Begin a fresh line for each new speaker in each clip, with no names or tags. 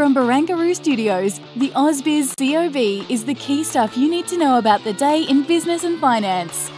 From Barangaroo Studios, the AusBiz COB is the key stuff you need to know about the day in business and finance.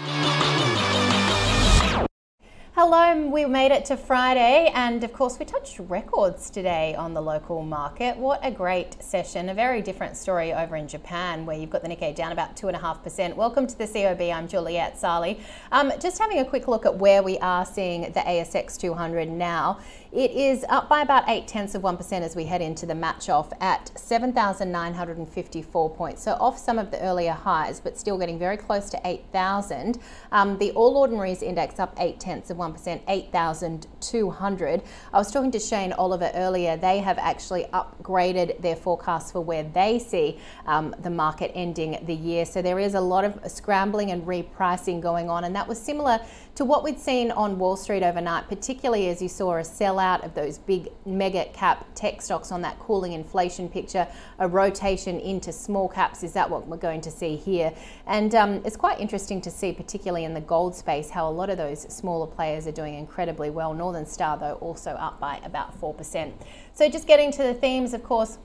Hello, we made it to Friday, and of course, we touched records today on the local market. What a great session! A very different story over in Japan, where you've got the Nikkei down about 2.5%. Welcome to the COB, I'm Juliette Saly. Um, just having a quick look at where we are seeing the ASX 200 now. It is up by about 8 tenths of 1% as we head into the match off at 7,954 points. So off some of the earlier highs, but still getting very close to 8,000. Um, the All Ordinaries Index up 8 tenths of 1%, 8,200. I was talking to Shane Oliver earlier. They have actually upgraded their forecast for where they see um, the market ending the year. So there is a lot of scrambling and repricing going on. And that was similar to what we'd seen on Wall Street overnight, particularly as you saw a sellout of those big mega cap tech stocks on that cooling inflation picture, a rotation into small caps. Is that what we're going to see here? And um, it's quite interesting to see, particularly in the gold space, how a lot of those smaller players are doing incredibly well. Northern Star, though, also up by about 4%. So just getting to the themes, of course,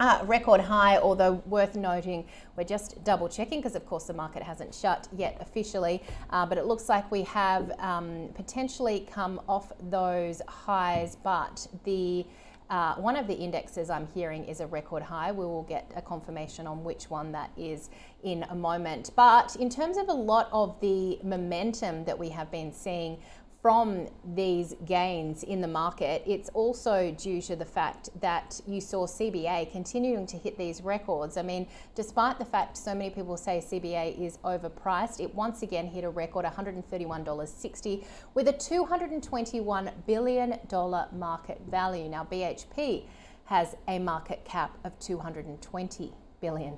uh, record high, although worth noting, we're just double checking because, of course, the market hasn't shut yet officially. Uh, but it looks like we have um, potentially come off those highs, but the uh, one of the indexes I'm hearing is a record high. We will get a confirmation on which one that is in a moment. But in terms of a lot of the momentum that we have been seeing from these gains in the market, it's also due to the fact that you saw CBA continuing to hit these records. I mean, despite the fact so many people say CBA is overpriced, it once again hit a record $131.60 with a $221 billion market value. Now, BHP has a market cap of $220 billion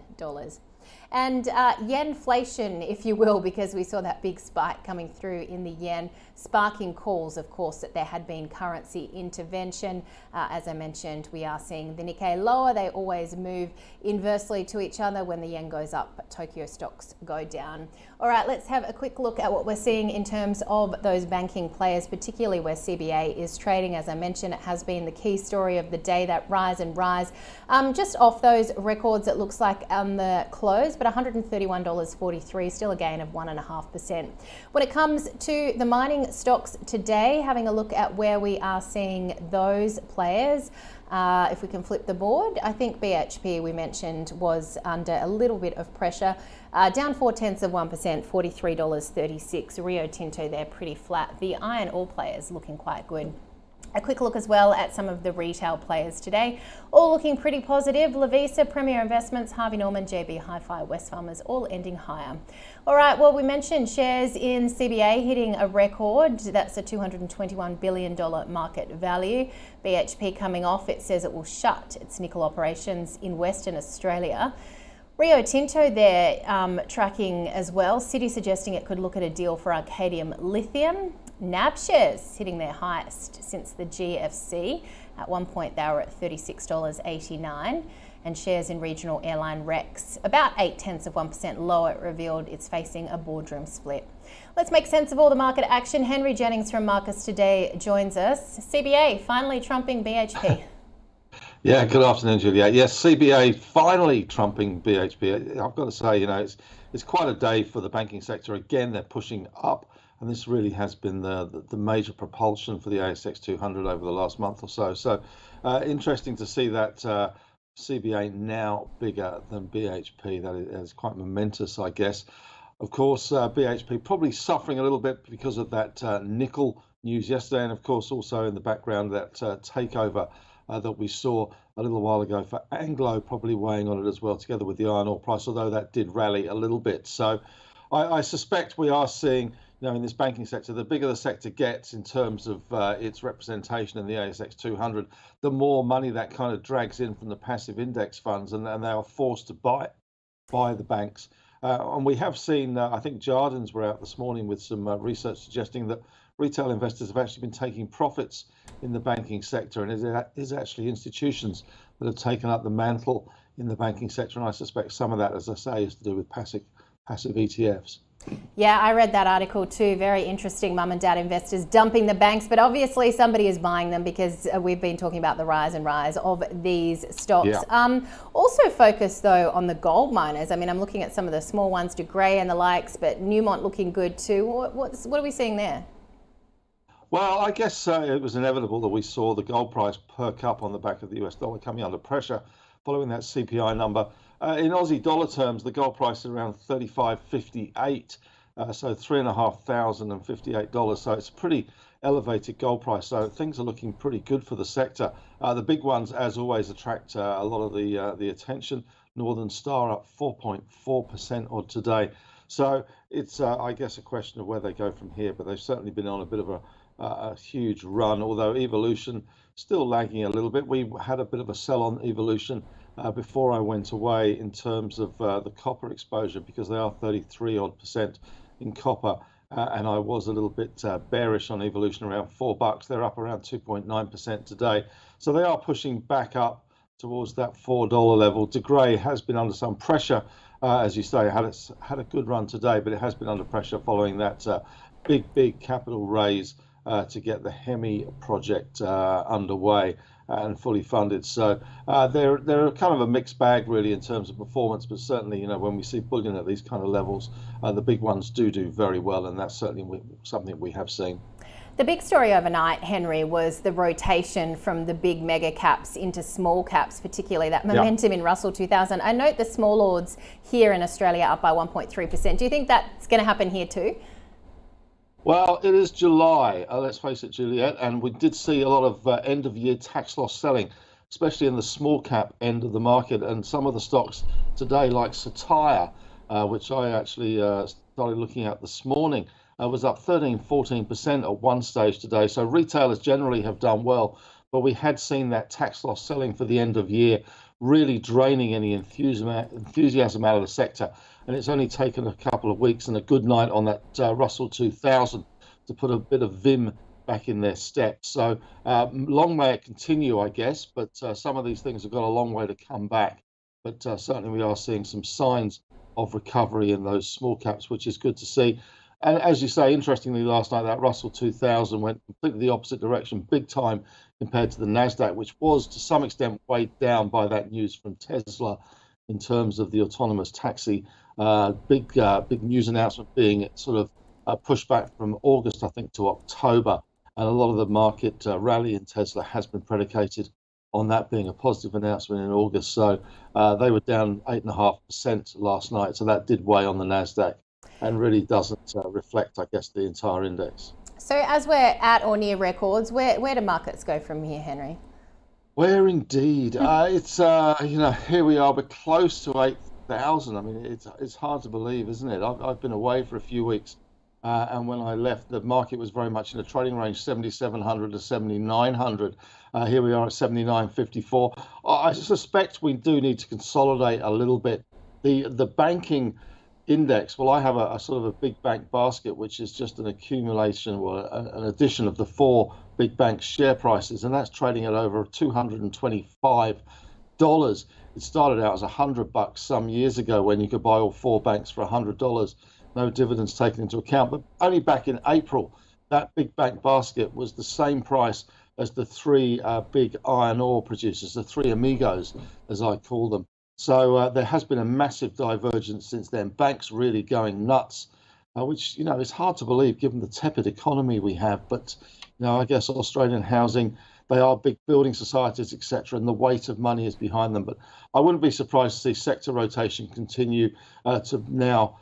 and uh, yenflation, if you will, because we saw that big spike coming through in the yen, sparking calls, of course, that there had been currency intervention. Uh, as I mentioned, we are seeing the Nikkei lower. They always move inversely to each other. When the yen goes up, Tokyo stocks go down. All right, let's have a quick look at what we're seeing in terms of those banking players, particularly where CBA is trading. As I mentioned, it has been the key story of the day, that rise and rise. Um, just off those records, it looks like on the close, but $131.43, still a gain of 1.5%. When it comes to the mining stocks today, having a look at where we are seeing those players. Uh, if we can flip the board, I think BHP we mentioned was under a little bit of pressure. Uh, down four tenths of 1%, $43.36. Rio Tinto, they're pretty flat. The iron ore players looking quite good. A quick look as well at some of the retail players today, all looking pretty positive. Lovisa, Premier Investments, Harvey Norman, JB Hi-Fi, Wesfarmers, all ending higher. All right, well, we mentioned shares in CBA hitting a record. That's a $221 billion market value. BHP coming off, it says it will shut its nickel operations in Western Australia. Rio Tinto there um, tracking as well. Citi suggesting it could look at a deal for Arcadium Lithium. NAB shares hitting their highest since the GFC. At one point, they were at $36.89. And shares in regional airline Rex, about 8 tenths of 1% lower, it revealed it's facing a boardroom split. Let's make sense of all the market action. Henry Jennings from Marcus Today joins us. CBA finally trumping BHP.
Yeah, good afternoon, Julia. Yes, CBA finally trumping BHP. I've got to say, you know, it's it's quite a day for the banking sector. Again, they're pushing up and this really has been the, the major propulsion for the ASX 200 over the last month or so. So uh, interesting to see that uh, CBA now bigger than BHP. That is quite momentous, I guess. Of course, uh, BHP probably suffering a little bit because of that uh, nickel news yesterday, and of course also in the background that uh, takeover. Uh, that we saw a little while ago for Anglo, probably weighing on it as well, together with the iron ore price, although that did rally a little bit. So I, I suspect we are seeing know, in this banking sector, the bigger the sector gets in terms of uh, its representation in the ASX 200, the more money that kind of drags in from the passive index funds, and, and they are forced to buy by the banks. Uh, and we have seen, uh, I think Jardens were out this morning with some uh, research suggesting that retail investors have actually been taking profits in the banking sector, and it is actually institutions that have taken up the mantle in the banking sector. And I suspect some of that, as I say, is to do with passive passive ETFs.
Yeah, I read that article too. Very interesting. Mum and dad investors dumping the banks, but obviously somebody is buying them because uh, we've been talking about the rise and rise of these stocks. Yeah. Um, also focus though on the gold miners. I mean, I'm looking at some of the small ones, De Grey and the likes, but Newmont looking good too. What, what's, what are we seeing there?
Well, I guess uh, it was inevitable that we saw the gold price perk up on the back of the US dollar coming under pressure following that CPI number. Uh, in Aussie dollar terms, the gold price is around 35.58. Uh, so three and a half thousand and fifty-eight dollars. So it's a pretty elevated gold price. So things are looking pretty good for the sector. Uh, the big ones, as always, attract uh, a lot of the uh, the attention. Northern Star up 4.4 percent odd today. So it's, uh, I guess, a question of where they go from here. But they've certainly been on a bit of a, a huge run. Although Evolution still lagging a little bit. We had a bit of a sell on Evolution uh, before I went away in terms of uh, the copper exposure because they are 33 odd percent in copper. Uh, and I was a little bit uh, bearish on Evolution around four bucks. They're up around 2.9% today. So they are pushing back up towards that $4 level. De Grey has been under some pressure, uh, as you say, had a, had a good run today, but it has been under pressure following that uh, big, big capital raise to get the Hemi project underway and fully funded. So uh, they're they're kind of a mixed bag really in terms of performance, but certainly you know when we see bullion at these kind of levels, uh, the big ones do do very well, and that's certainly something we have seen.
The big story overnight, Henry, was the rotation from the big mega caps into small caps, particularly that momentum in Russell 2000. I note the small ords here in Australia up by 1.3%. Do you think that's going to happen here too?
Well, it is July, uh, let's face it, Juliette, and we did see a lot of uh, end of year tax loss selling, especially in the small cap end of the market. And some of the stocks today, like Satire, uh, which I actually uh, started looking at this morning, uh, was up 13, 14% at one stage today. So retailers generally have done well, but we had seen that tax loss selling for the end of year really draining any enthusiasm out of the sector and it's only taken a couple of weeks and a good night on that uh, Russell 2000 to put a bit of vim back in their step. So uh, long may it continue, I guess, but uh, some of these things have got a long way to come back. But uh, certainly we are seeing some signs of recovery in those small caps, which is good to see. And as you say, interestingly, last night that Russell 2000 went completely the opposite direction, big time compared to the Nasdaq, which was to some extent weighed down by that news from Tesla in terms of the autonomous taxi uh, big uh, big news announcement being sort of uh, pushed back from August, I think, to October, and a lot of the market uh, rally in Tesla has been predicated on that being a positive announcement in August. So uh, they were down eight and a half percent last night, so that did weigh on the Nasdaq, and really doesn't uh, reflect, I guess, the entire index.
So as we're at or near records, where where do markets go from here, Henry?
Where indeed? uh, it's uh, you know here we are, we're close to eight thousand. I mean, it's it's hard to believe, isn't it? I've, I've been away for a few weeks, uh, and when I left, the market was very much in a trading range, 7,700 to 7,900. Uh, here we are at 79.54. I suspect we do need to consolidate a little bit. The the banking index. Well, I have a, a sort of a big bank basket, which is just an accumulation or an addition of the four big bank share prices, and that's trading at over 225 dollars. It started out as a hundred bucks some years ago when you could buy all four banks for a hundred dollars, no dividends taken into account. But only back in April, that big bank basket was the same price as the three uh, big iron ore producers, the three amigos, as I call them. So uh, there has been a massive divergence since then. Banks really going nuts, uh, which you know is hard to believe given the tepid economy we have. But you know, I guess Australian housing they are big building societies, etc., and the weight of money is behind them. But I wouldn't be surprised to see sector rotation continue uh, to now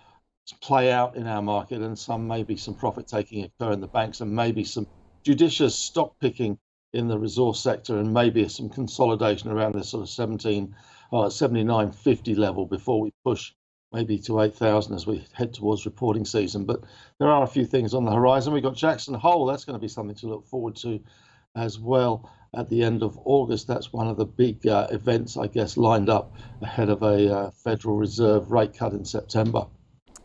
play out in our market, and some maybe some profit taking occur in the banks, and maybe some judicious stock picking in the resource sector, and maybe some consolidation around this sort of 17, uh, 79.50 level before we push maybe to 8,000 as we head towards reporting season. But there are a few things on the horizon. We've got Jackson Hole. That's going to be something to look forward to as well at the end of August. That's one of the big uh, events, I guess, lined up ahead of a uh, Federal Reserve rate cut in September.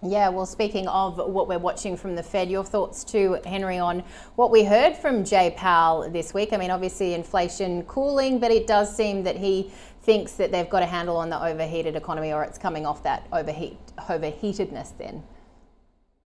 Yeah, well, speaking of what we're watching from the Fed, your thoughts too, Henry, on what we heard from Jay Powell this week. I mean, obviously, inflation cooling, but it does seem that he thinks that they've got a handle on the overheated economy or it's coming off that overheat, overheatedness then.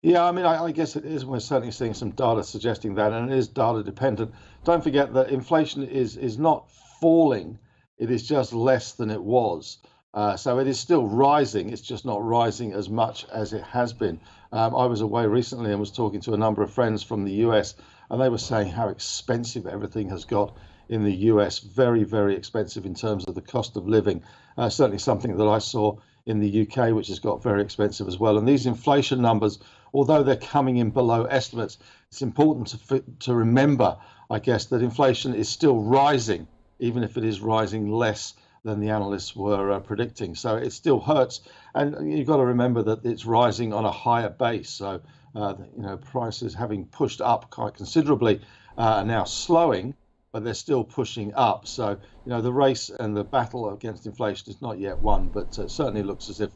Yeah, I mean, I, I, guess it is. We're certainly seeing some data suggesting that, and it is data dependent. Don't forget that inflation is is not falling; it is just less than it was. Uh, so it is still rising. It's just not rising as much as it has been. Um, I was away recently and was talking to a number of friends from the US, and they were saying how expensive everything has got in the US. Very, very expensive in terms of the cost of living. Uh, certainly something that I saw in the UK, which has got very expensive as well. And these inflation numbers, although they're coming in below estimates, it's important to, to remember, I guess, that inflation is still rising, even if it is rising less than the analysts were uh, predicting. So it still hurts. And you've got to remember that it's rising on a higher base. So, uh, you know, prices having pushed up quite considerably uh, are now slowing but they're still pushing up. So, you know, the race and the battle against inflation is not yet won, but uh, certainly looks as if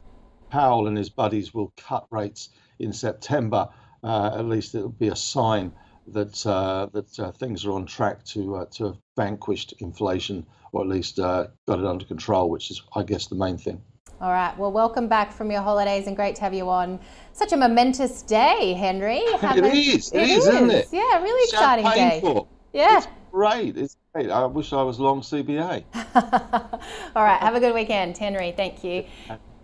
Powell and his buddies will cut rates in September. Uh, at least it will be a sign that uh, that things are on track to to have vanquished inflation, or at least uh, got it under control, which is, I guess, the main thing.
All right. Well, welcome back from your holidays, and great to have you on. Such a momentous day, Henry.
it is. It, it is, is, isn't it?
Yeah, really exciting day. Yeah.
It's great. It's great. I wish I was long CBA.
All right. Have a good weekend, Henry. Thank you.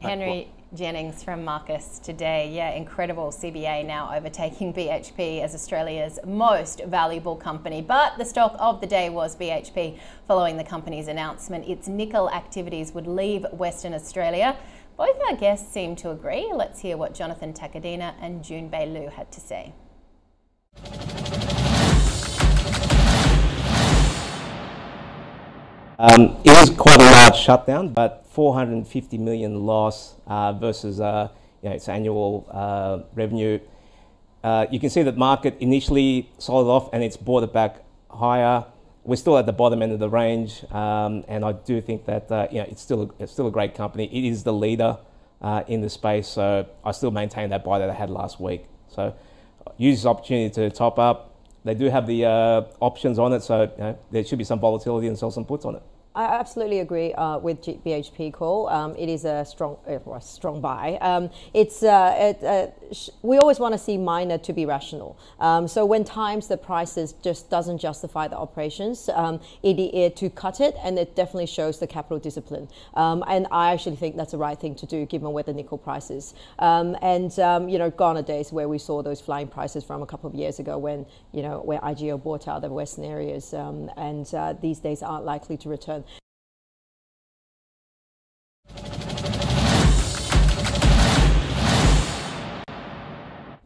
Henry Jennings from Marcus today. Yeah, incredible. CBA now overtaking BHP as Australia's most valuable company. But the stock of the day was BHP following the company's announcement its nickel activities would leave Western Australia. Both our guests seem to agree. Let's hear what Jonathan Takadina and June Bei Liu had to say.
Um, it is quite a large shutdown, but 450 million loss uh, versus uh, you know, its annual uh, revenue. You can see that market initially sold off and it's bought it back higher. We're still at the bottom end of the range, um, and I do think that uh, you know, it's, still a, it's still a great company. It is the leader uh, in the space, so I still maintain that buy that I had last week. So use this opportunity to top up they do have the uh, options on it, so you know, there should be some volatility and sell some puts on it.
I absolutely agree uh, with G- BHP call. Um, it is a strong, uh, strong buy. Um, it's uh, it, uh, sh- we always want to see miner to be rational. Um, so when times the prices just doesn't justify the operations, um, it, it, to cut it, and it definitely shows the capital discipline. Um, and I actually think that's the right thing to do given where the nickel price is. Um, and you know, gone are days where we saw those flying prices from a couple of years ago when you know where IGO bought out the western areas, and uh, these days aren't likely to return.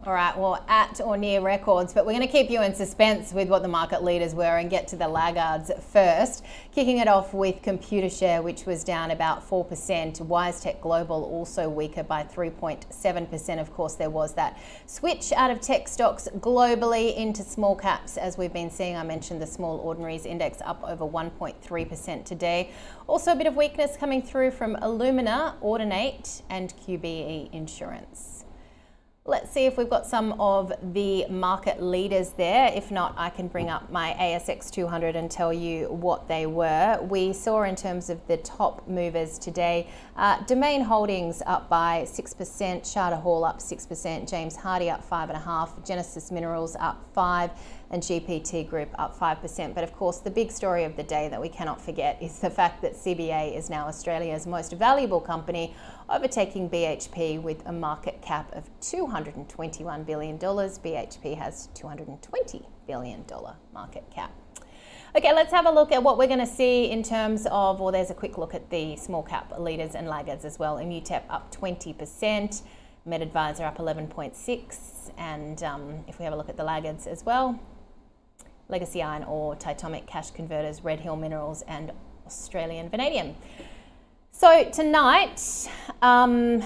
All right, well, at or near records, but we're going to keep you in suspense with what the market leaders were and get to the laggards first. Kicking it off with Computershare, which was down about 4%. WiseTech Global also weaker by 3.7%. Of course, there was that switch out of tech stocks globally into small caps, as we've been seeing. I mentioned the Small Ordinaries Index up over 1.3% today. Also, a bit of weakness coming through from Illumina, Audinate, and QBE Insurance. Let's see if we've got some of the market leaders there. If not, I can bring up my ASX 200 and tell you what they were. We saw in terms of the top movers today, uh, Domain Holdings up by 6%, Charter Hall up 6%, James Hardie up 5.5, Genesis Minerals up 5 and GPT Group up 5%. But of course, the big story of the day that we cannot forget is the fact that CBA is now Australia's most valuable company, overtaking BHP with a market cap of $221 billion. BHP has $220 billion market cap. Okay, let's have a look at what we're going to see in terms of, well, there's a quick look at the small cap leaders and laggards as well. Immutep up 20%, MedAdvisor up 11.6, and um, if we have a look at the laggards as well, Legacy Iron Ore, Titomic Cash Converters, Red Hill Minerals, and Australian Vanadium. So tonight, um,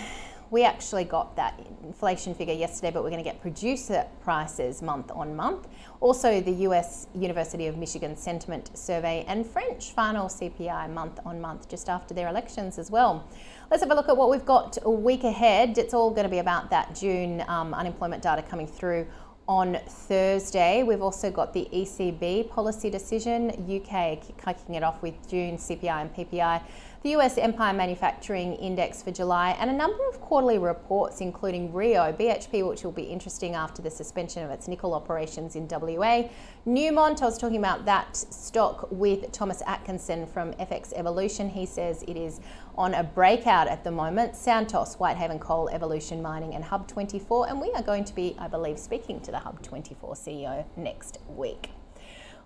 we actually got that inflation figure yesterday, but we're going to get producer prices month on month. Also, the US University of Michigan Sentiment Survey and French final CPI month on month just after their elections as well. Let's have a look at what we've got a week ahead. It's all going to be about that June um, unemployment data coming through on Thursday. We've also got the ECB policy decision, UK kicking it off with June CPI and PPI the US Empire Manufacturing Index for July, and a number of quarterly reports, including Rio, BHP, which will be interesting after the suspension of its nickel operations in WA. Newmont, I was talking about that stock with Thomas Atkinson from FX Evolution. He says it is on a breakout at the moment. Santos, Whitehaven Coal, Evolution Mining, and Hub24. And we are going to be, I believe, speaking to the Hub24 CEO next week.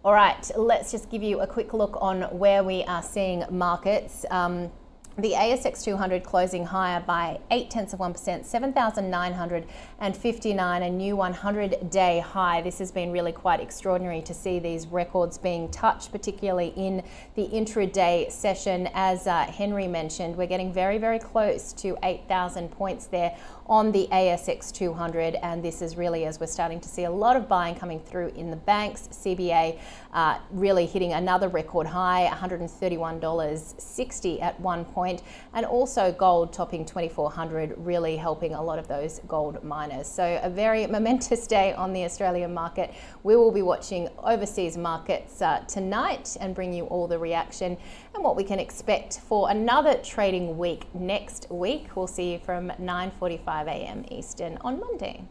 All right, let's just give you a quick look on where we are seeing markets. Um, the ASX 200 closing higher by 8 tenths of 1%, 7,959, a new 100 day high. This has been really quite extraordinary to see these records being touched, particularly in the intraday session. As uh, Henry mentioned, we're getting very, very close to 8,000 points there on the ASX 200, and this is really as we're starting to see a lot of buying coming through in the banks. CBA uh, really hitting another record high, $131.60 at one point, and also gold topping 2400, really helping a lot of those gold miners. So a very momentous day on the Australian market. We will be watching overseas markets uh, tonight and bring you all the reaction and what we can expect for another trading week next week. We'll see you from 9:45 a.m. Eastern on Monday.